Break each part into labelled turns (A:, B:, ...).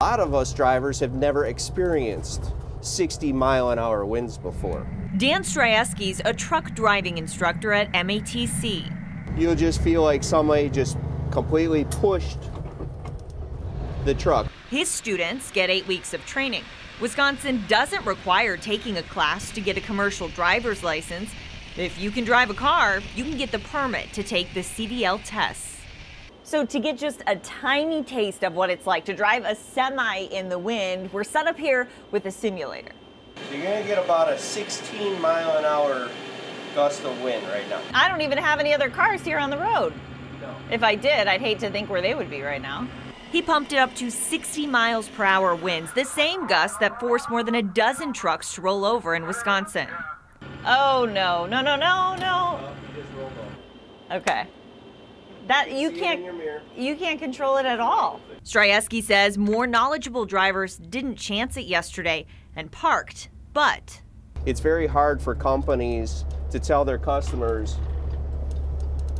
A: lot of us drivers have never experienced 60 mile an hour winds before.
B: Dan Strajewski's a truck driving instructor at MATC.
A: You'll just feel like somebody just completely pushed the truck.
B: His students get eight weeks of training. Wisconsin doesn't require taking a class to get a commercial driver's license. If you can drive a car, you can get the permit to take the CDL tests. So to get just a tiny taste of what it's like to drive a semi in the wind, we're set up here with a simulator.
A: You're gonna get about a 16 mile an hour gust of wind right now.
B: I don't even have any other cars here on the road.
A: No.
B: If I did, I'd hate to think where they would be right now. He pumped it up to 60 miles per hour winds, the same gust that forced more than a dozen trucks to roll over in Wisconsin. Oh no, no, no, no, no. Okay. That you
A: See it in
B: can't you can't control it at all. Strajewski says more knowledgeable drivers didn't chance it yesterday and parked, but
A: It's very hard for companies to tell their customers,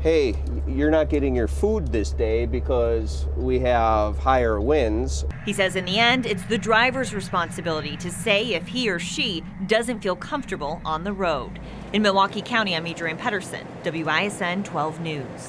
A: hey, you're not getting your food this day because we have higher winds.
B: he says in the end it's the driver's responsibility to say if he or she doesn't feel comfortable on the road. In Milwaukee County, I'm Adrienne Pedersen, WISN 12 News.